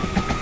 you